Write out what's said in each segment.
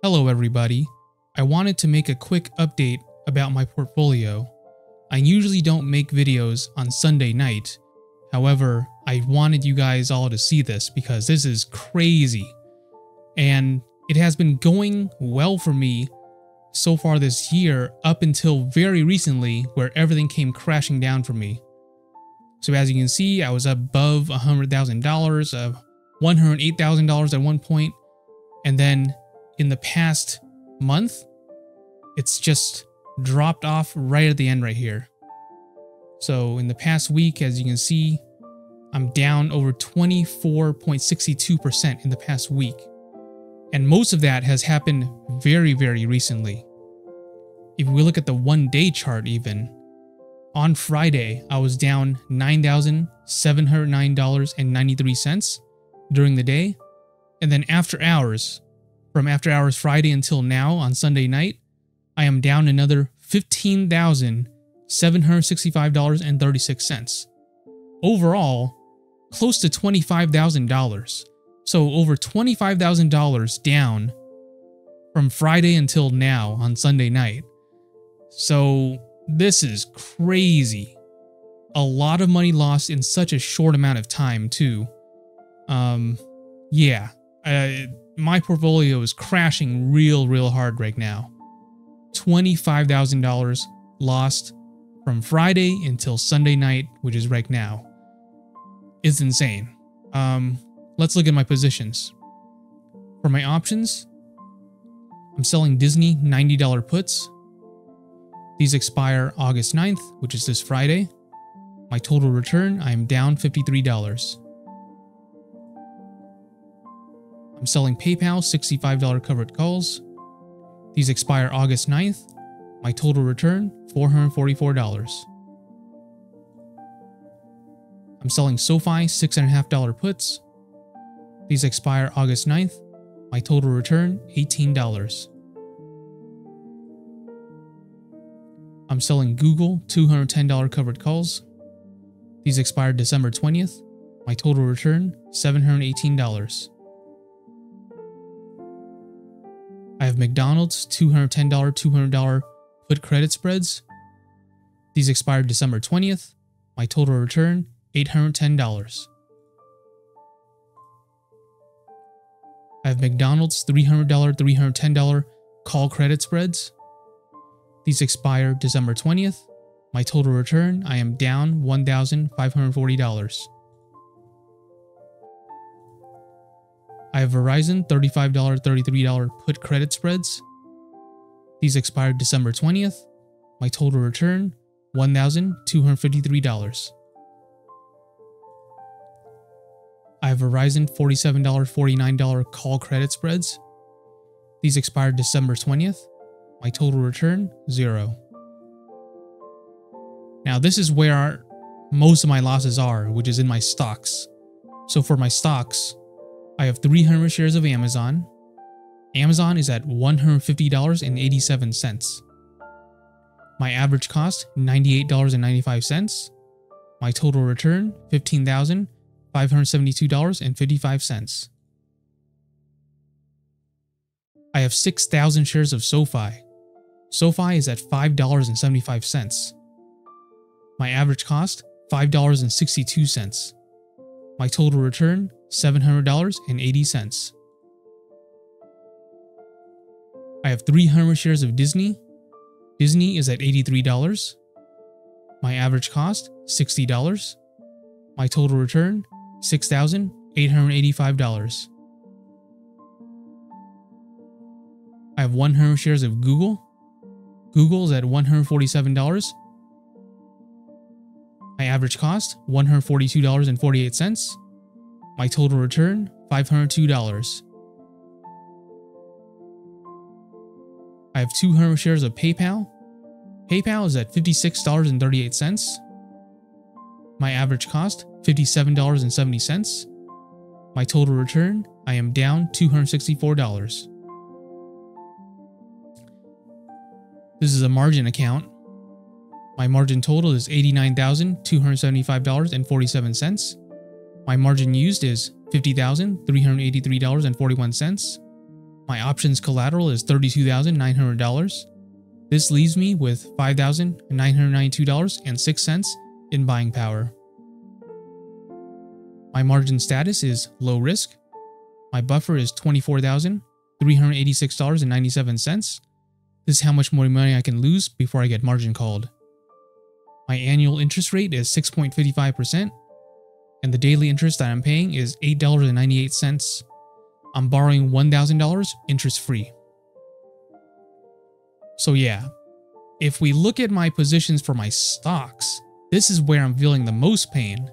Hello everybody. I wanted to make a quick update about my portfolio. I usually don't make videos on Sunday night. However, I wanted you guys all to see this because this is crazy. And it has been going well for me so far this year up until very recently where everything came crashing down for me. So as you can see, I was above $100,000, of uh, $108,000 at one point, and then in the past month, it's just dropped off right at the end right here. So in the past week, as you can see, I'm down over 24.62% in the past week. And most of that has happened very, very recently. If we look at the one day chart, even on Friday, I was down $9,709.93 during the day. And then after hours, from after hours Friday until now on Sunday night, I am down another $15,765.36. Overall, close to $25,000. So over $25,000 down from Friday until now on Sunday night. So this is crazy. A lot of money lost in such a short amount of time, too. Um, yeah. Uh, my portfolio is crashing real, real hard right now. $25,000 lost from Friday until Sunday night, which is right now. It's insane. Um, let's look at my positions. For my options, I'm selling Disney $90 puts. These expire August 9th, which is this Friday. My total return, I am down $53. I'm selling PayPal $65 covered calls. These expire August 9th. My total return $444. I'm selling SoFi $6.5 puts. These expire August 9th. My total return $18. I'm selling Google $210 covered calls. These expire December 20th. My total return $718. I have McDonald's $210, $200 put credit spreads. These expired December 20th. My total return $810. I have McDonald's $300, $310 call credit spreads. These expire December 20th. My total return, I am down $1,540. I have Verizon $35, $33 put credit spreads. These expired December 20th. My total return $1,253. I have Verizon $47, $49 call credit spreads. These expired December 20th. My total return, zero. Now, this is where most of my losses are, which is in my stocks. So for my stocks, I have 300 shares of Amazon. Amazon is at $150.87. My average cost, $98.95. My total return, $15,572.55. I have 6,000 shares of SoFi. SoFi is at $5.75. My average cost, $5.62. My total return, $700.80. I have 300 shares of Disney. Disney is at $83. My average cost, $60. My total return, $6,885. I have 100 shares of Google. Google is at $147. My average cost, $142.48. My total return, $502. I have 200 shares of PayPal. PayPal is at $56.38. My average cost, $57.70. My total return, I am down $264. This is a margin account. My margin total is $89,275.47. My margin used is $50,383.41. My options collateral is $32,900. This leaves me with $5,992.06 in buying power. My margin status is low risk. My buffer is $24,386.97. This is how much more money I can lose before I get margin called. My annual interest rate is 6.55%, and the daily interest that I'm paying is $8.98. I'm borrowing $1,000 interest free. So, yeah, if we look at my positions for my stocks, this is where I'm feeling the most pain.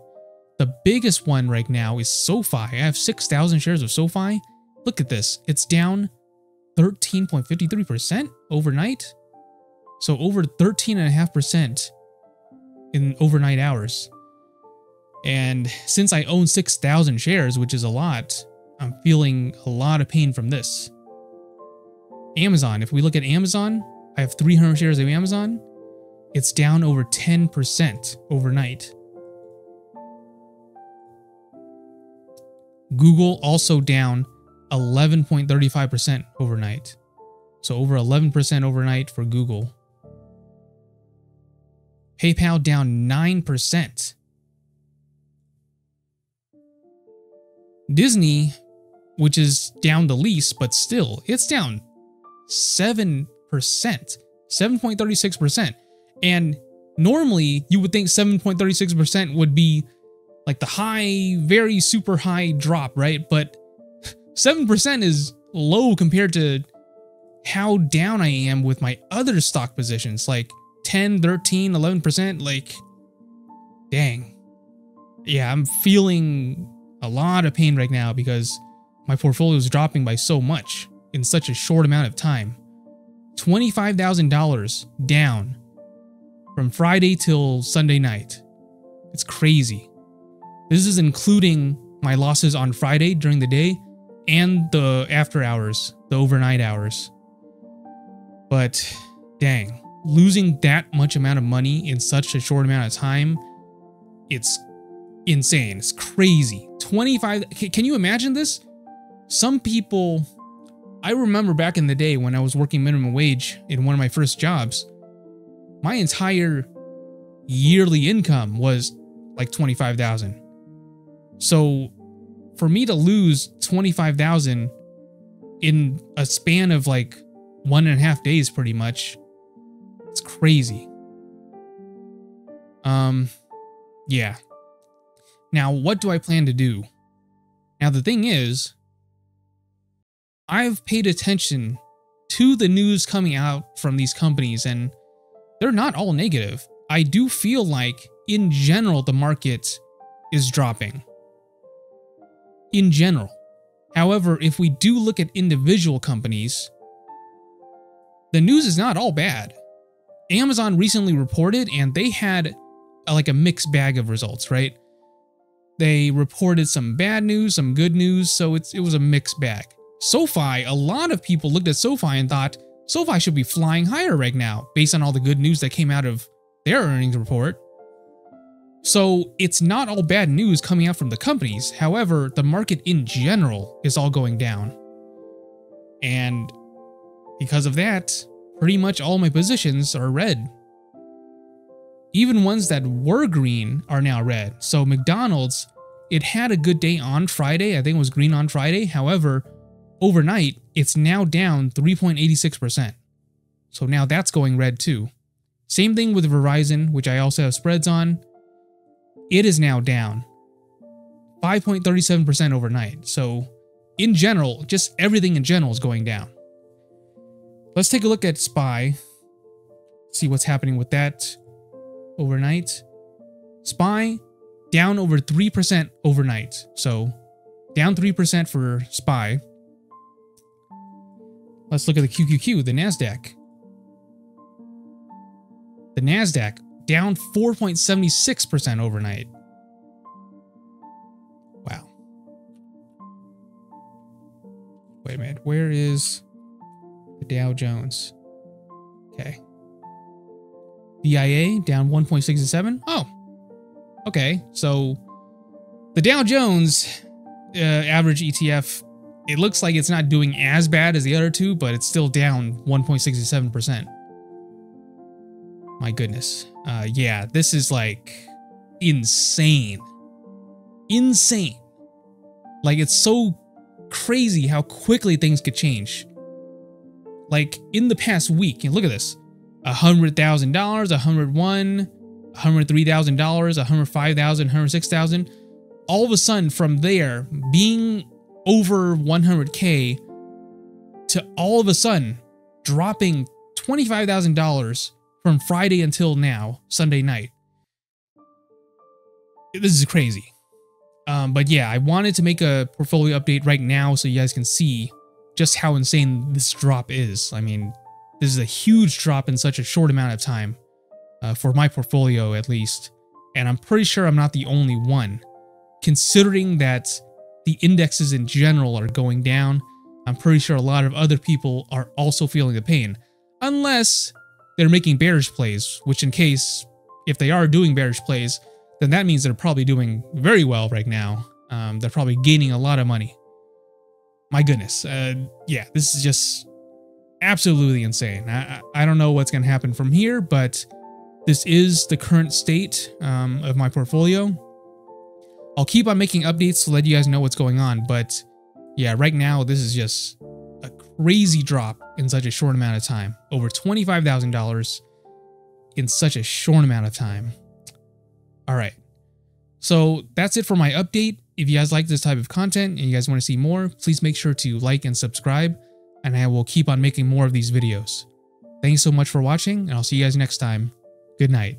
The biggest one right now is SoFi. I have 6,000 shares of SoFi. Look at this. It's down 13.53% overnight. So over 13.5% in overnight hours. And since I own 6,000 shares, which is a lot, I'm feeling a lot of pain from this. Amazon, if we look at Amazon, I have 300 shares of Amazon. It's down over 10% overnight. Google also down 11.35% overnight. So over 11% overnight for Google. PayPal down 9%. Disney, which is down the least, but still, it's down 7%, 7.36%. And normally you would think 7.36% would be like the high, very super high drop, right? But 7% is low compared to how down I am with my other stock positions, like 10, 13, 11%. Like, dang. Yeah, I'm feeling a lot of pain right now because my portfolio is dropping by so much in such a short amount of time. $25,000 down from Friday till Sunday night. It's crazy. This is including my losses on Friday during the day and the after hours, the overnight hours. But dang, losing that much amount of money in such a short amount of time, it's insane. It's crazy. 25 Can you imagine this? Some people I remember back in the day when I was working minimum wage in one of my first jobs, my entire yearly income was like 25,000. So for me to lose 25,000 in a span of like one and a half days, pretty much, it's crazy. Um, yeah. Now, what do I plan to do? Now, the thing is, I've paid attention to the news coming out from these companies, and they're not all negative. I do feel like, in general, the market is dropping in general. However, if we do look at individual companies, the news is not all bad. Amazon recently reported and they had like a mixed bag of results, right? They reported some bad news, some good news, so it's, it was a mixed bag. SoFi, a lot of people looked at SoFi and thought SoFi should be flying higher right now based on all the good news that came out of their earnings report. So it's not all bad news coming out from the companies. However, the market in general is all going down. And because of that, pretty much all my positions are red. Even ones that were green are now red. So McDonald's, it had a good day on Friday. I think it was green on Friday. However, overnight, it's now down 3.86%. So now that's going red too. Same thing with Verizon, which I also have spreads on. It is now down 5.37% overnight. So, in general, just everything in general is going down. Let's take a look at SPY, see what's happening with that overnight. SPY down over 3% overnight. So, down 3% for SPY. Let's look at the QQQ, the NASDAQ. The NASDAQ down 4.76% overnight. Wow. Wait a minute, where is the Dow Jones? Okay. DIA down 1.67. Oh, okay. So the Dow Jones uh, average ETF it looks like it's not doing as bad as the other two, but it's still down 1.67%. My goodness. Uh, yeah, this is like insane. Insane. Like it's so crazy how quickly things could change. Like in the past week, look at this. $100,000, 101, $103,000, 105,000, 106,000. All of a sudden from there being over 100k to all of a sudden dropping $25,000 from Friday until now, Sunday night. This is crazy. Um, but yeah, I wanted to make a portfolio update right now so you guys can see just how insane this drop is. I mean, this is a huge drop in such a short amount of time, uh, for my portfolio at least. And I'm pretty sure I'm not the only one. Considering that the indexes in general are going down, I'm pretty sure a lot of other people are also feeling the pain. Unless they're making bearish plays, which in case, if they are doing bearish plays, then that means they're probably doing very well right now. Um, they're probably gaining a lot of money. My goodness. Uh, yeah, this is just absolutely insane. I, I don't know what's going to happen from here, but this is the current state um, of my portfolio. I'll keep on making updates to let you guys know what's going on, but yeah, right now this is just a crazy drop in such a short amount of time. Over $25,000 in such a short amount of time. All right. So that's it for my update. If you guys like this type of content and you guys want to see more, please make sure to like and subscribe, and I will keep on making more of these videos. Thanks so much for watching, and I'll see you guys next time. Good night.